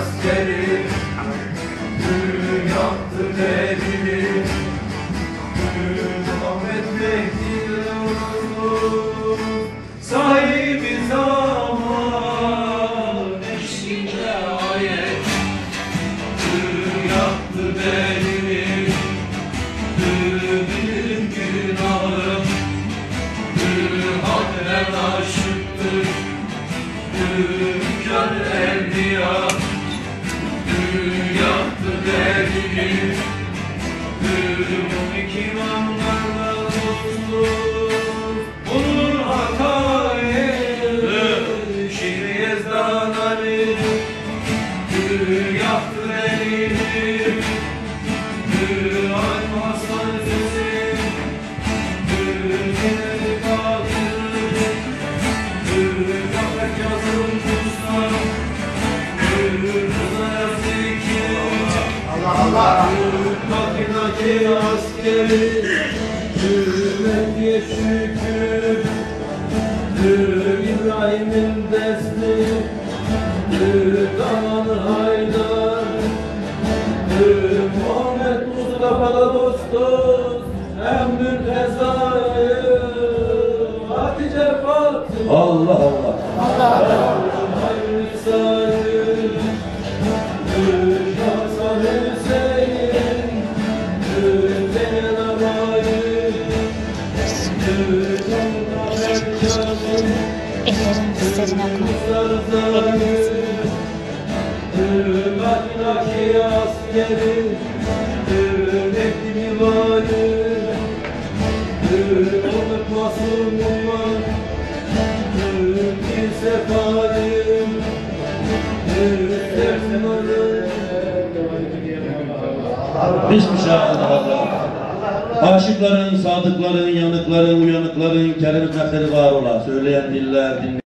askeri Tü yaptı devini Tü Muhammed Mehdi Sahibi zaman eşliğinde ayet Tü bu iki Askeri Mehdiye şükür. İbrahim'in desti Daman Haydar. Muhammed Mustafa'da dostuz Hem mültezayı Hatice Fatıma Allah Allah. Hayır salim Hasan Hüseyin Kazım Ellerin dizlerine koy. Makinaki askeri Mehdi Mivali Aşıkların, sadıkların, yanıkların, uyanıkların, kerim nefteri var ola. Söyleyen diller, dinleyen